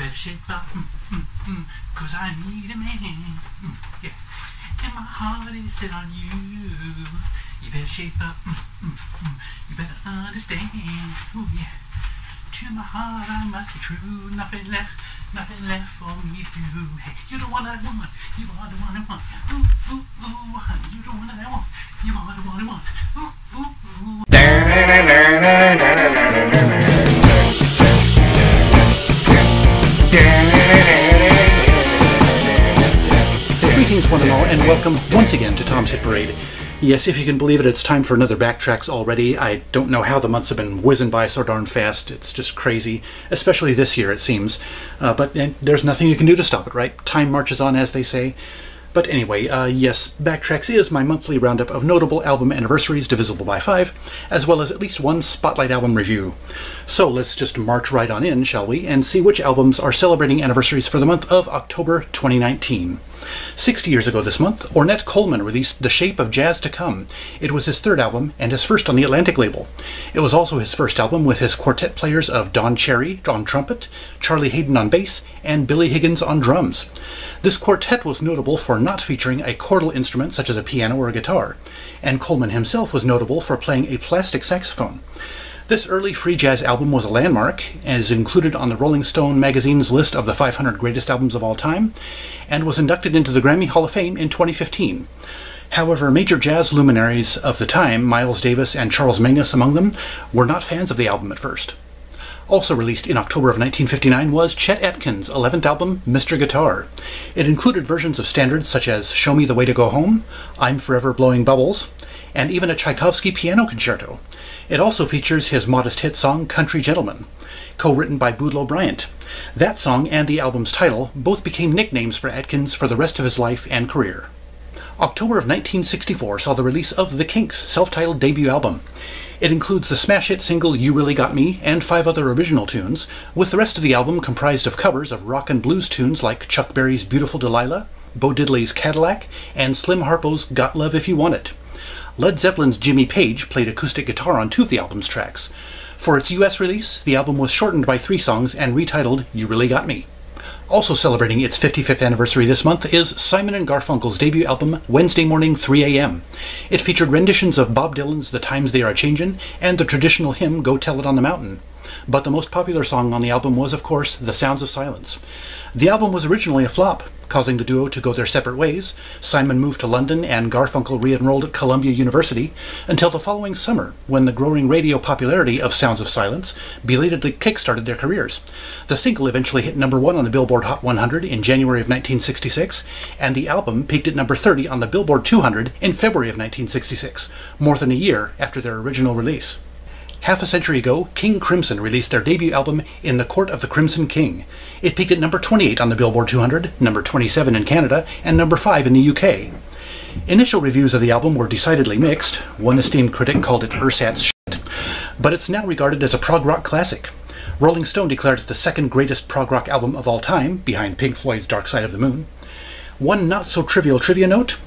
better shape up, mm, mm, cause I need a man. Mm, yeah. And my heart is set on you. You better shape up, mm, mm, mm. you better understand. Ooh, yeah. To my heart I must be true. Nothing left, nothing left for me to do. Hey, you the one that I want. You are the one I want. Ooh, ooh, ooh, honey, you the one that I want. You are the one I want. Ooh, ooh, ooh. One and all, and welcome once again to Tom's Hit Parade. Yes, if you can believe it, it's time for another Backtracks already. I don't know how the months have been whizzing by so darn fast. It's just crazy, especially this year, it seems. Uh, but there's nothing you can do to stop it, right? Time marches on, as they say. But anyway, uh, yes, Backtracks is my monthly roundup of notable album anniversaries divisible by five, as well as at least one spotlight album review. So let's just march right on in, shall we, and see which albums are celebrating anniversaries for the month of October 2019. 60 years ago this month, Ornette Coleman released The Shape of Jazz to Come. It was his third album and his first on the Atlantic label. It was also his first album with his quartet players of Don Cherry on trumpet, Charlie Haden on bass, and Billy Higgins on drums. This quartet was notable for not featuring a chordal instrument such as a piano or a guitar, and Coleman himself was notable for playing a plastic saxophone. This early free jazz album was a landmark and is included on the Rolling Stone magazine's list of the 500 greatest albums of all time and was inducted into the Grammy Hall of Fame in 2015. However, major jazz luminaries of the time, Miles Davis and Charles Mingus among them, were not fans of the album at first. Also released in October of 1959 was Chet Atkins' 11th album, Mr. Guitar. It included versions of standards such as Show Me the Way to Go Home, I'm Forever Blowing Bubbles, and even a Tchaikovsky piano concerto. It also features his modest hit song Country Gentleman, co-written by Boudleaux Bryant. That song and the album's title both became nicknames for Atkins for the rest of his life and career. October of 1964 saw the release of The Kinks' self-titled debut album. It includes the smash hit single You Really Got Me and five other original tunes, with the rest of the album comprised of covers of rock and blues tunes like Chuck Berry's Beautiful Delilah, Bo Diddley's Cadillac, and Slim Harpo's Got Love If You Want It. Led Zeppelin's Jimmy Page played acoustic guitar on two of the album's tracks. For its US release, the album was shortened by three songs and retitled You Really Got Me. Also celebrating its 55th anniversary this month is Simon and Garfunkel's debut album, Wednesday Morning 3 a.m. It featured renditions of Bob Dylan's The Times They Are Changin' and the traditional hymn Go Tell It on the Mountain. But the most popular song on the album was, of course, The Sounds of Silence. The album was originally a flop, causing the duo to go their separate ways. Simon moved to London and Garfunkel re-enrolled at Columbia University until the following summer, when the growing radio popularity of Sounds of Silence belatedly kick-started their careers. The single eventually hit number one on the Billboard Hot 100 in January of 1966, and the album peaked at number 30 on the Billboard 200 in February of 1966, more than a year after their original release. Half a century ago, King Crimson released their debut album In the Court of the Crimson King. It peaked at number 28 on the Billboard 200, number 27 in Canada, and number 5 in the UK. Initial reviews of the album were decidedly mixed. One esteemed critic called it ersatz shit, but it's now regarded as a prog rock classic. Rolling Stone declared it the second greatest prog rock album of all time, behind Pink Floyd's Dark Side of the Moon. One not so trivial trivia note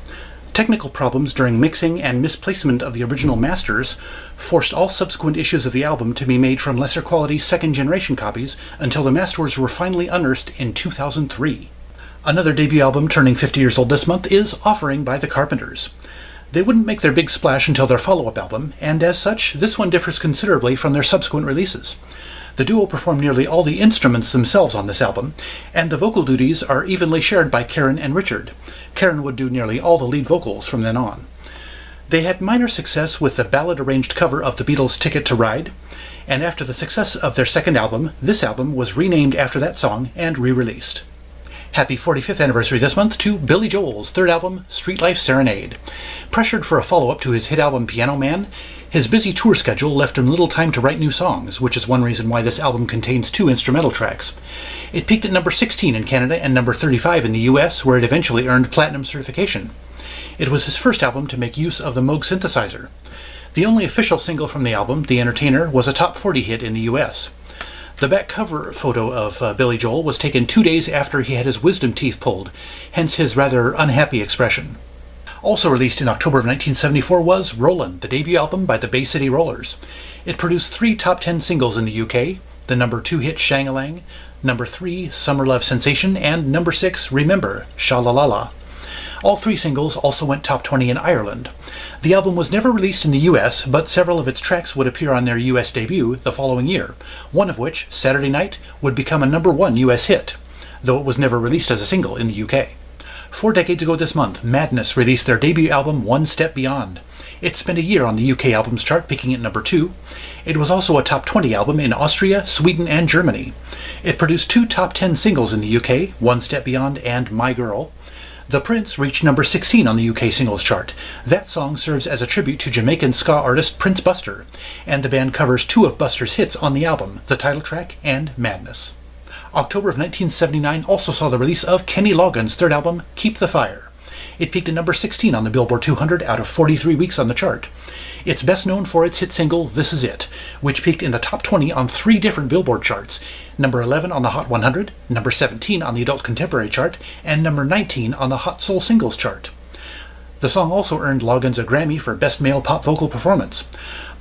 Technical problems during mixing and misplacement of the original masters forced all subsequent issues of the album to be made from lesser quality second generation copies until the masters were finally unearthed in 2003. Another debut album turning 50 years old this month is Offering by the Carpenters. They wouldn't make their big splash until their follow up album, and as such, this one differs considerably from their subsequent releases. The duo perform nearly all the instruments themselves on this album, and the vocal duties are evenly shared by Karen and Richard. Karen would do nearly all the lead vocals from then on. They had minor success with the ballad arranged cover of the Beatles' Ticket to Ride, and after the success of their second album, this album was renamed after that song and re released. Happy 45th anniversary this month to Billy Joel's third album, Street Life Serenade. Pressured for a follow up to his hit album Piano Man, his busy tour schedule left him little time to write new songs, which is one reason why this album contains two instrumental tracks. It peaked at number 16 in Canada and number 35 in the US, where it eventually earned platinum certification. It was his first album to make use of the Moog synthesizer. The only official single from the album, The Entertainer, was a top 40 hit in the US. The back cover photo of uh, Billy Joel was taken two days after he had his wisdom teeth pulled, hence his rather unhappy expression. Also released in October of 1974 was Rollin', the debut album by the Bay City Rollers. It produced three top 10 singles in the UK, the number 2 hit Shang-a-Lang, number 3 Summer Love Sensation, and number 6 Remember, Sha-La-La-La. All three singles also went top 20 in Ireland. The album was never released in the US, but several of its tracks would appear on their US debut the following year, one of which, Saturday Night, would become a number one US hit, though it was never released as a single in the UK. Four decades ago this month, Madness released their debut album One Step Beyond. It spent a year on the UK albums chart, peaking at number two. It was also a top 20 album in Austria, Sweden, and Germany. It produced two top 10 singles in the UK, One Step Beyond and My Girl. The Prince reached number 16 on the UK singles chart. That song serves as a tribute to Jamaican ska artist Prince Buster, and the band covers two of Buster's hits on the album, the title track and Madness. October of 1979 also saw the release of Kenny Loggins' third album, Keep the Fire. It peaked at number 16 on the Billboard 200 out of 43 weeks on the chart. It's best known for its hit single This Is It, which peaked in the top 20 on three different Billboard charts number 11 on the Hot 100, number 17 on the Adult Contemporary chart, and number 19 on the Hot Soul Singles chart. The song also earned Loggins a Grammy for Best Male Pop Vocal Performance.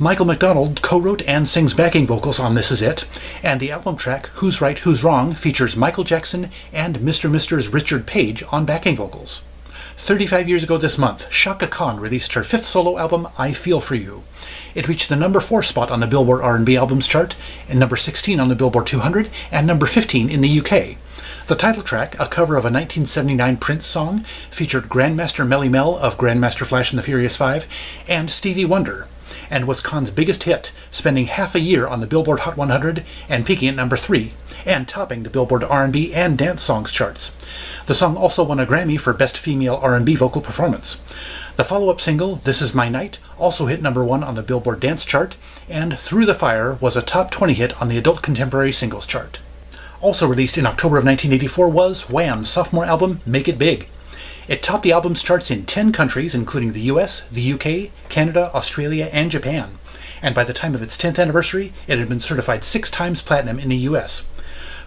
Michael McDonald co wrote and sings backing vocals on This Is It, and the album track Who's Right, Who's Wrong features Michael Jackson and Mr. Mister's Richard Page on backing vocals. 35 years ago this month, Chaka Khan released her fifth solo album, I Feel For You. It reached the number 4 spot on the Billboard R&B Albums chart, and number 16 on the Billboard 200, and number 15 in the UK. The title track, a cover of a 1979 Prince song, featured Grandmaster Melle Mel of Grandmaster Flash and the Furious Five, and Stevie Wonder, and was Khan's biggest hit, spending half a year on the Billboard Hot 100 and peaking at number 3, and topping the Billboard R&B and Dance Songs charts. The song also won a Grammy for Best Female R&B Vocal Performance. The follow-up single, This Is My Night, also hit number one on the Billboard Dance chart, and Through the Fire was a top 20 hit on the Adult Contemporary Singles chart. Also released in October of 1984 was Wham's sophomore album, Make It Big. It topped the album's charts in 10 countries, including the US, the UK, Canada, Australia, and Japan. And by the time of its 10th anniversary, it had been certified six times platinum in the US.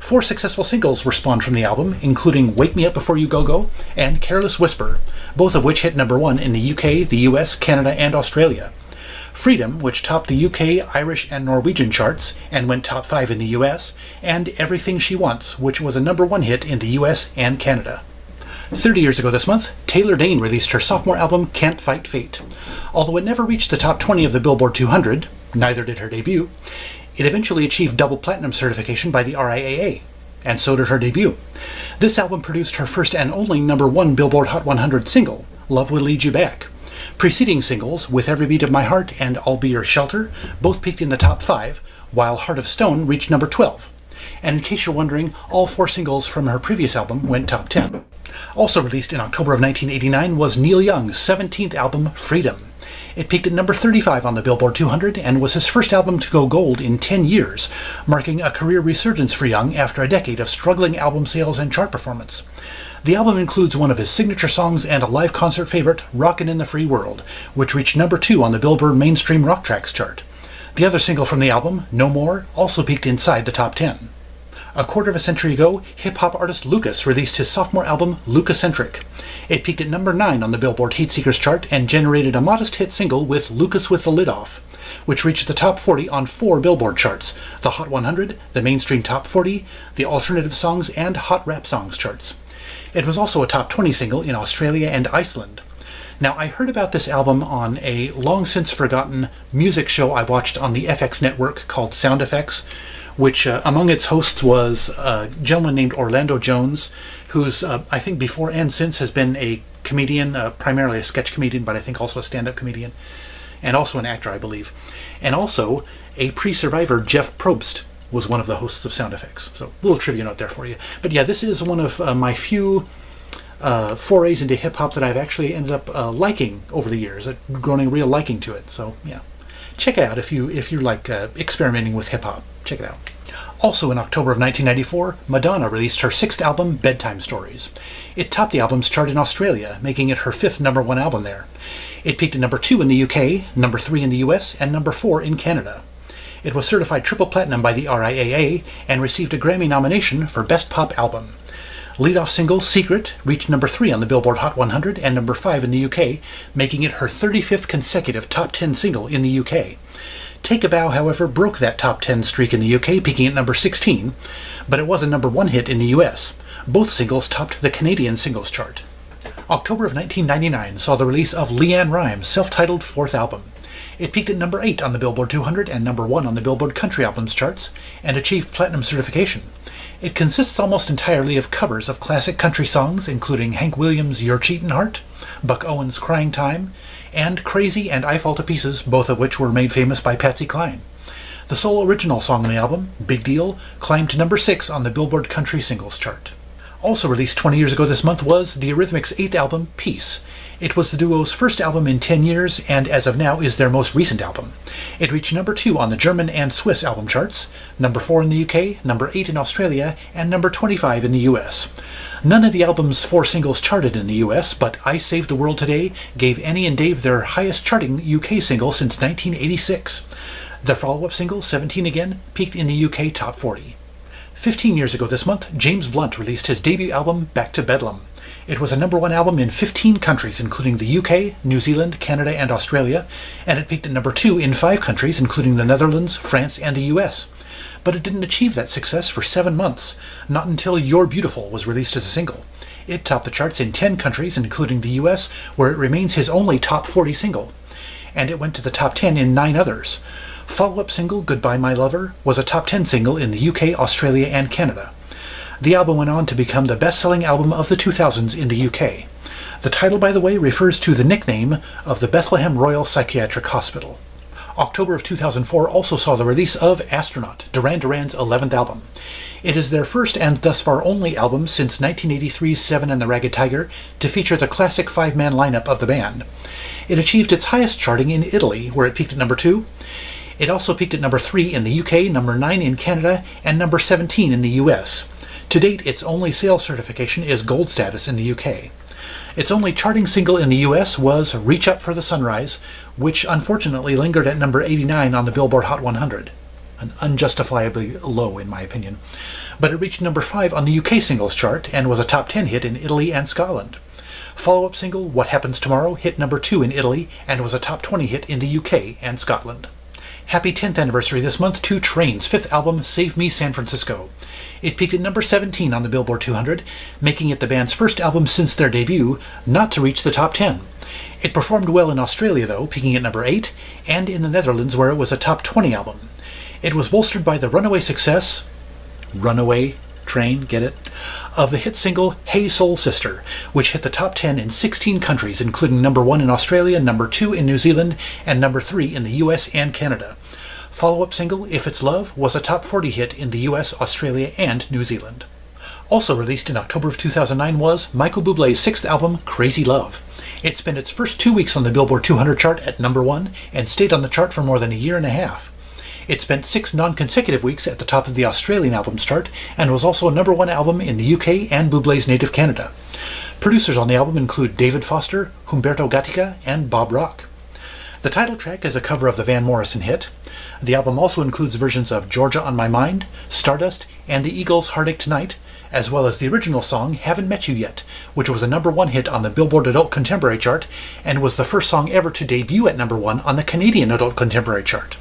Four successful singles were spawned from the album, including Wake Me Up Before You Go Go and Careless Whisper, both of which hit number one in the UK, the US, Canada, and Australia. Freedom, which topped the UK, Irish, and Norwegian charts and went top five in the US, and Everything She Wants, which was a number one hit in the US and Canada. 30 years ago this month, Taylor Dayne released her sophomore album Can't Fight Fate. Although it never reached the top 20 of the Billboard 200, neither did her debut, it eventually achieved double platinum certification by the RIAA, and so did her debut. This album produced her first and only number one Billboard Hot 100 single, Love Will Lead You Back. Preceding singles, With Every Beat of My Heart and I'll Be Your Shelter, both peaked in the top five, while Heart of Stone reached number 12. And in case you're wondering, all four singles from her previous album went top 10. Also released in October of 1989 was Neil Young's 17th album, Freedom. It peaked at number 35 on the Billboard 200 and was his first album to go gold in 10 years, marking a career resurgence for Young after a decade of struggling album sales and chart performance. The album includes one of his signature songs and a live concert favorite, Rockin' in the Free World, which reached number 2 on the Billboard Mainstream Rock Tracks chart. The other single from the album, No More, also peaked inside the top 10. A quarter of a century ago, hip hop artist Lucas released his sophomore album, Lucacentric. It peaked at number 9 on the Billboard Heatseekers chart and generated a modest hit single with Lucas with the Lid Off, which reached the top 40 on four Billboard charts the Hot 100, the Mainstream Top 40, the Alternative Songs, and Hot Rap Songs charts. It was also a top 20 single in Australia and Iceland. Now, I heard about this album on a long since forgotten music show I watched on the FX network called Sound Effects, which uh, among its hosts was a gentleman named Orlando Jones, who's, uh, I think, before and since has been a comedian, uh, primarily a sketch comedian, but I think also a stand up comedian, and also an actor, I believe. And also, a pre survivor, Jeff Probst, was one of the hosts of Sound Effects. So, a little trivia note there for you. But yeah, this is one of uh, my few. Uh, forays into hip hop that I've actually ended up uh, liking over the years, growing a real liking to it. So yeah, check it out if you if you like experimenting with hip hop. Check it out. Also in October of 1994, Madonna released her sixth album, Bedtime Stories. It topped the album's chart in Australia, making it her fifth number one album there. It peaked at number two in the UK, number three in the US, and number four in Canada. It was certified triple platinum by the RIAA and received a Grammy nomination for Best Pop Album. Lead-off single Secret reached number 3 on the Billboard Hot 100 and number 5 in the UK, making it her 35th consecutive top 10 single in the UK. Take a Bow, however, broke that top 10 streak in the UK, peaking at number 16, but it was a number 1 hit in the US. Both singles topped the Canadian singles chart. October of 1999 saw the release of LeAnn Rimes' self-titled fourth album. It peaked at number 8 on the Billboard 200 and number 1 on the Billboard Country Albums charts, and achieved platinum certification. It consists almost entirely of covers of classic country songs, including Hank Williams' Your Cheatin' Heart, Buck Owens' Crying Time, and Crazy and I Fall to Pieces, both of which were made famous by Patsy Cline. The sole original song on the album, Big Deal, climbed to number 6 on the Billboard Country Singles chart. Also released 20 years ago this month was the Eurythmics' eighth album, Peace. It was the duo's first album in 10 years, and as of now is their most recent album. It reached number 2 on the German and Swiss album charts, number 4 in the UK, number 8 in Australia, and number 25 in the US. None of the album's four singles charted in the US, but I Saved the World Today gave Annie and Dave their highest charting UK single since 1986. The follow up single, 17 Again, peaked in the UK top 40. 15 years ago this month, James Blunt released his debut album, Back to Bedlam. It was a number one album in 15 countries, including the UK, New Zealand, Canada, and Australia, and it peaked at number two in five countries, including the Netherlands, France, and the US. But it didn't achieve that success for seven months, not until You're Beautiful was released as a single. It topped the charts in 10 countries, including the US, where it remains his only top 40 single. And it went to the top 10 in nine others. Follow-up single Goodbye My Lover was a top 10 single in the UK, Australia, and Canada. The album went on to become the best-selling album of the 2000s in the UK. The title, by the way, refers to the nickname of the Bethlehem Royal Psychiatric Hospital. October of 2004 also saw the release of Astronaut, Duran Duran's 11th album. It is their first and thus far only album since 1983's Seven and the Ragged Tiger to feature the classic five-man lineup of the band. It achieved its highest charting in Italy, where it peaked at number 2, it also peaked at number 3 in the UK, number 9 in Canada, and number 17 in the US. To date, its only sales certification is gold status in the UK. Its only charting single in the US was Reach Up for the Sunrise, which unfortunately lingered at number 89 on the Billboard Hot 100. An unjustifiably low, in my opinion. But it reached number 5 on the UK singles chart and was a top 10 hit in Italy and Scotland. Follow up single What Happens Tomorrow hit number 2 in Italy and was a top 20 hit in the UK and Scotland. Happy 10th anniversary this month to Train's fifth album, Save Me San Francisco. It peaked at number 17 on the Billboard 200, making it the band's first album since their debut not to reach the top 10. It performed well in Australia, though, peaking at number 8, and in the Netherlands, where it was a top 20 album. It was bolstered by the runaway success, Runaway Train, get it? Of the hit single Hey Soul Sister, which hit the top 10 in 16 countries, including number 1 in Australia, number 2 in New Zealand, and number 3 in the US and Canada. Follow up single If It's Love was a top 40 hit in the US, Australia, and New Zealand. Also released in October of 2009 was Michael Bublé's sixth album, Crazy Love. It spent its first two weeks on the Billboard 200 chart at number one and stayed on the chart for more than a year and a half. It spent six non-consecutive weeks at the top of the Australian albums chart and was also a number one album in the UK and Bublé's native Canada. Producers on the album include David Foster, Humberto Gatica, and Bob Rock. The title track is a cover of the Van Morrison hit. The album also includes versions of Georgia on My Mind, Stardust, and the Eagles' Heartache Tonight, as well as the original song Haven't Met You Yet, which was a number one hit on the Billboard Adult Contemporary chart and was the first song ever to debut at number one on the Canadian Adult Contemporary chart.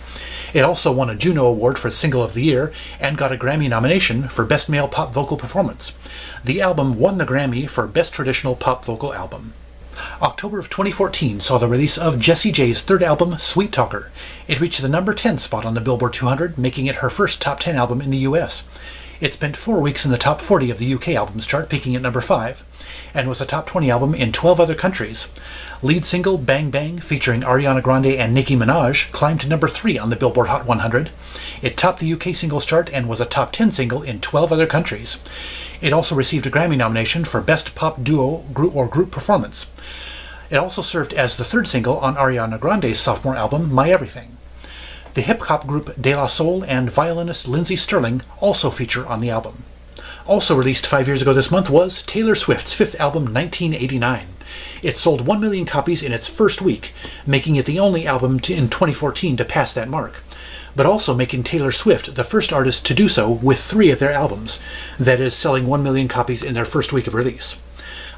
It also won a Juno Award for Single of the Year and got a Grammy nomination for Best Male Pop Vocal Performance. The album won the Grammy for Best Traditional Pop Vocal Album. October of 2014 saw the release of Jessie J's third album, Sweet Talker. It reached the number 10 spot on the Billboard 200, making it her first top 10 album in the US. It spent four weeks in the top 40 of the UK albums chart, peaking at number 5 and was a top 20 album in 12 other countries. Lead single Bang Bang, featuring Ariana Grande and Nicki Minaj, climbed to number 3 on the Billboard Hot 100. It topped the UK singles chart and was a top 10 single in 12 other countries. It also received a Grammy nomination for Best Pop Duo Group or Group Performance. It also served as the third single on Ariana Grande's sophomore album, My Everything. The hip hop group De La Soul and violinist Lindsey Stirling also feature on the album. Also released five years ago this month was Taylor Swift's fifth album, 1989. It sold 1 million copies in its first week, making it the only album to, in 2014 to pass that mark, but also making Taylor Swift the first artist to do so with three of their albums, that is, selling 1 million copies in their first week of release.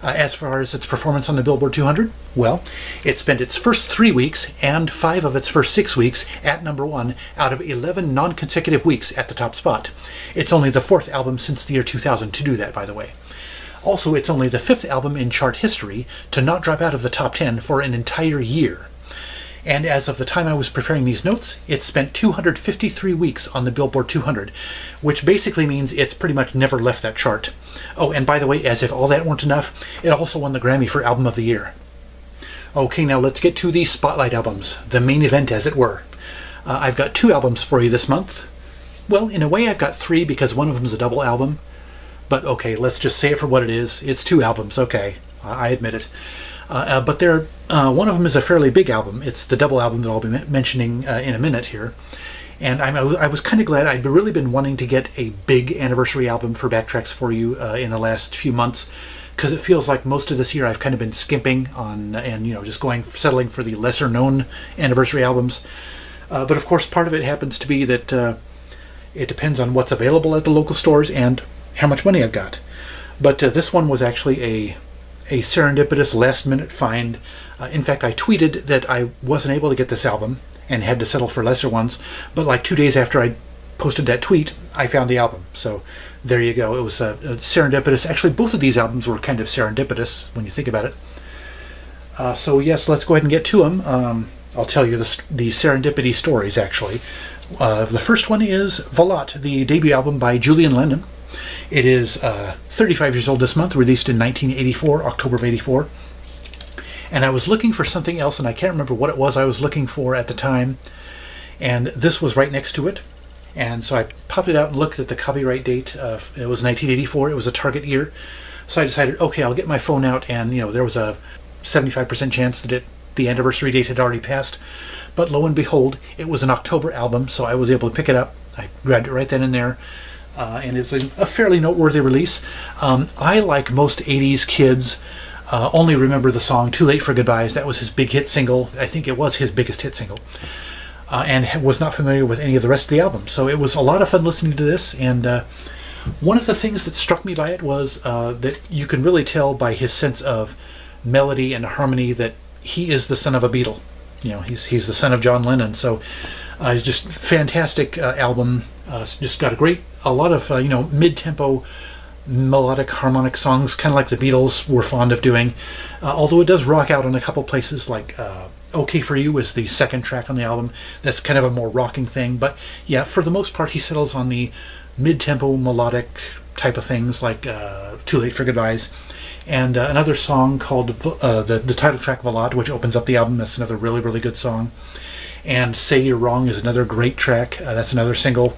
Uh, as far as its performance on the Billboard 200, well, it spent its first three weeks and five of its first six weeks at number one out of 11 non consecutive weeks at the top spot. It's only the fourth album since the year 2000 to do that, by the way. Also, it's only the fifth album in chart history to not drop out of the top 10 for an entire year. And as of the time I was preparing these notes, it spent 253 weeks on the Billboard 200, which basically means it's pretty much never left that chart. Oh, and by the way, as if all that weren't enough, it also won the Grammy for Album of the Year. Okay, now let's get to the spotlight albums, the main event as it were. Uh, I've got two albums for you this month. Well, in a way, I've got three because one of them is a double album. But okay, let's just say it for what it is. It's two albums, okay. I admit it. Uh, uh, but there, uh, one of them is a fairly big album. It's the double album that I'll be mentioning uh, in a minute here. And I'm, I was kind of glad. I'd really been wanting to get a big anniversary album for Backtracks for you uh, in the last few months because it feels like most of this year I've kind of been skimping on and you know just going settling for the lesser known anniversary albums. Uh, but of course, part of it happens to be that it depends on what's available at the local stores and how much money I've got. But this one was actually a a serendipitous last minute find. Uh, in fact, I tweeted that I wasn't able to get this album and had to settle for lesser ones, but like two days after I posted that tweet, I found the album. So there you go. It was a, a serendipitous. Actually, both of these albums were kind of serendipitous when you think about it. Uh, so yes, let's go ahead and get to them. Um, I'll tell you the, the serendipity stories actually. Uh, the first one is Valotte, the debut album by Julian Lennon. It is uh, 35 years old this month, released in 1984, October of 84. And I was looking for something else, and I can't remember what it was I was looking for at the time. And this was right next to it. And so I popped it out and looked at the copyright date. Uh, it was 1984. It was a target year. So I decided, okay, I'll get my phone out. And, you know, there was a 75% chance that it, the anniversary date had already passed. But lo and behold, it was an October album, so I was able to pick it up. I grabbed it right then and there uh, and it's a, fairly noteworthy release. Um, I, like most 80s kids, uh, only remember the song Too Late for Goodbyes. That was his big hit single. I think it was his biggest hit single. Uh, and was not familiar with any of the rest of the album. So it was a lot of fun listening to this. And uh, one of the things that struck me by it was uh, that you can really tell by his sense of melody and harmony that he is the son of a Beatle. You know, he's, he's the son of John Lennon. So uh, it's just fantastic uh, album. Uh, just got a great, a lot of uh, you know mid-tempo melodic harmonic songs, kind of like the Beatles were fond of doing. Uh, although it does rock out in a couple places, like uh, "Okay for You" is the second track on the album. That's kind of a more rocking thing. But yeah, for the most part, he settles on the mid-tempo melodic type of things, like "Too Late for Goodbyes." And another song called the the title track "Valotte," which opens up the album. That's another really really good song and Say You're Wrong is another great track. Uh, that's another single.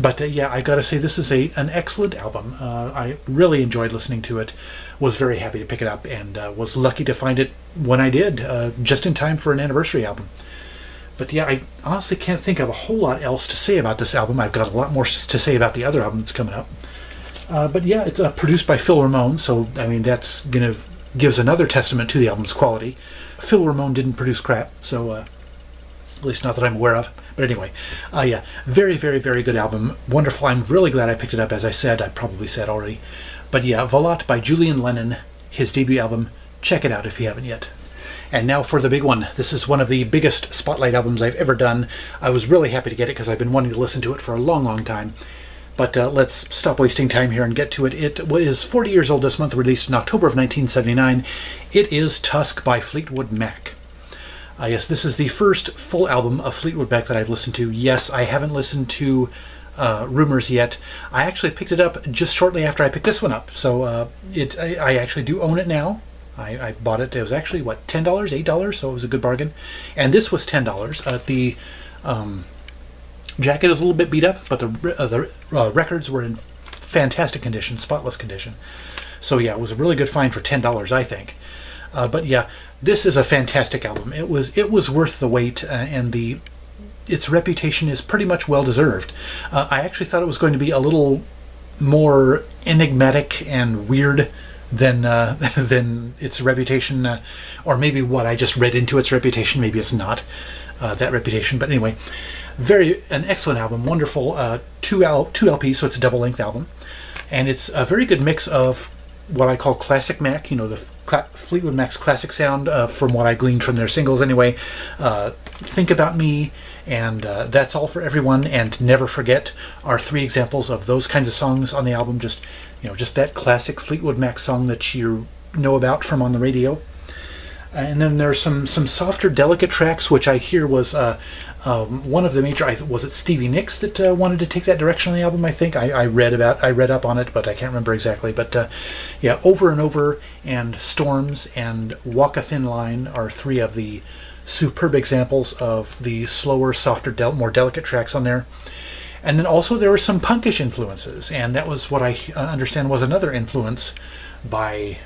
But uh, yeah, I gotta say, this is a an excellent album. Uh, I really enjoyed listening to it. Was very happy to pick it up, and uh, was lucky to find it when I did, uh, just in time for an anniversary album. But yeah, I honestly can't think of a whole lot else to say about this album. I've got a lot more to say about the other album that's coming up. Uh, but yeah, it's produced by Phil Ramone, so I mean that's gonna gives another testament to the album's quality. Phil Ramone didn't produce crap, so at least not that I'm aware of. But anyway, uh, yeah, very, very, very good album. Wonderful. I'm really glad I picked it up, as I said. I probably said already. But yeah, Valotte by Julian Lennon, his debut album. Check it out if you haven't yet. And now for the big one. This is one of the biggest Spotlight albums I've ever done. I was really happy to get it because I've been wanting to listen to it for a long, long time. But uh, let's stop wasting time here and get to it. It was 40 years old this month, released in October of 1979. It is Tusk by Fleetwood Mac. Uh, yes, this is the first full album of Fleetwood Mac that I've listened to. Yes, I haven't listened to uh, Rumors yet. I actually picked it up just shortly after I picked this one up, so uh, it I, I, actually do own it now. I, I, bought it. It was actually what ten dollars, eight dollars, so it was a good bargain. And this was ten dollars. Uh, the um, jacket is a little bit beat up, but the uh, the uh, records were in fantastic condition, spotless condition. So yeah, it was a really good find for ten dollars, I think. But yeah, this is a fantastic album. It was it was worth the wait, uh, and the its reputation is pretty much well deserved. Uh, I actually thought it was going to be a little more enigmatic and weird than uh, than its reputation, uh, or maybe what I just read into its reputation. Maybe it's not uh, that reputation, but anyway, very an excellent album, wonderful uh, two L two LPs, so it's a double length album, and it's a very good mix of what I call classic Mac, you know, the Fleetwood Mac's classic sound, uh, from what I gleaned from their singles anyway. Uh, Think About Me, and uh, That's All for Everyone, and Never Forget are three examples of those kinds of songs on the album. Just, you know, just that classic Fleetwood Mac song that you know about from on the radio. And then there's some some softer, delicate tracks, which I hear was uh, um, one of the major. I, was it Stevie Nicks that uh, wanted to take that direction on the album? I think I, I, read about. I read up on it, but I can't remember exactly. But uh, yeah, over and over, and Storms and Walk a Thin Line are three of the superb examples of the slower, softer, del- more delicate tracks on there. And then also there were some punkish influences, and that was what I uh, understand was another influence by,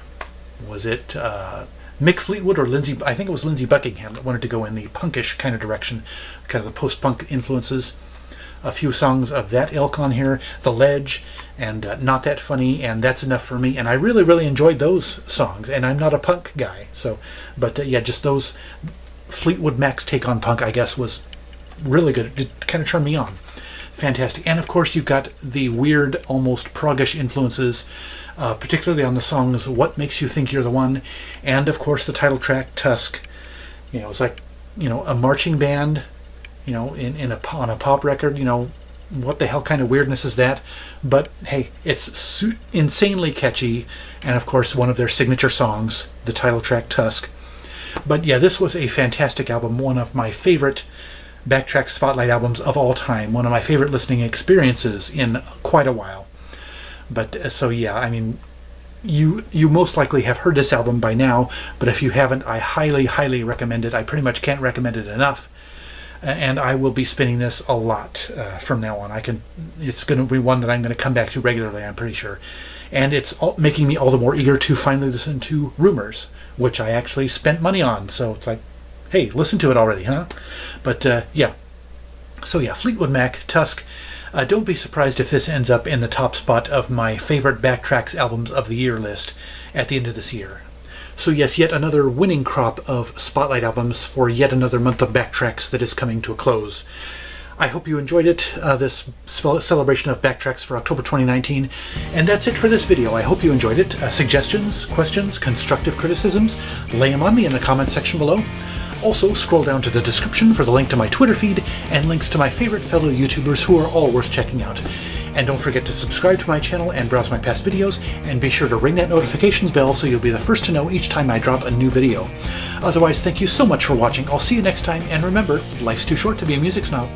was it uh, Mick Fleetwood or Lindsey? I think it was Lindsey Buckingham that wanted to go in the punkish kind of direction, kind of the post-punk influences. A few songs of that ilk on here, The Ledge, and uh, Not That Funny, and That's Enough for Me, and I really, really enjoyed those songs. And I'm not a punk guy, so, but uh, yeah, just those Fleetwood Mac's take on punk, I guess, was really good. It kind of turned me on. Fantastic, and of course you've got the weird, almost proggish influences uh, particularly on the songs "What Makes You Think You're the One," and of course the title track "Tusk." You know, it's like you know a marching band, you know, in in a on a pop record. You know, what the hell kind of weirdness is that? But hey, it's insanely catchy, and of course one of their signature songs, the title track "Tusk." But yeah, this was a fantastic album, one of my favorite Backtrack Spotlight albums of all time, one of my favorite listening experiences in quite a while. But uh, so yeah, I mean, you you most likely have heard this album by now, but if you haven't, I highly highly recommend it. I pretty much can't recommend it enough. And I will be spinning this a lot uh, from now on. I can. It's going to be one that I'm going to come back to regularly. I'm pretty sure, and it's all, making me all the more eager to finally listen to Rumors, which I actually spent money on. So it's like, hey, listen to it already, huh? But uh, yeah. So yeah, Fleetwood Mac, Tusk. Uh, don't be surprised if this ends up in the top spot of my favorite Backtracks albums of the year list at the end of this year. So, yes, yet another winning crop of Spotlight albums for yet another month of Backtracks that is coming to a close. I hope you enjoyed it, uh, this celebration of Backtracks for October 2019. And that's it for this video. I hope you enjoyed it. Uh, suggestions, questions, constructive criticisms, lay them on me in the comments section below. Also, scroll down to the description for the link to my Twitter feed and links to my favorite fellow YouTubers who are all worth checking out. And don't forget to subscribe to my channel and browse my past videos, and be sure to ring that notifications bell so you'll be the first to know each time I drop a new video. Otherwise, thank you so much for watching. I'll see you next time, and remember, life's too short to be a music snob.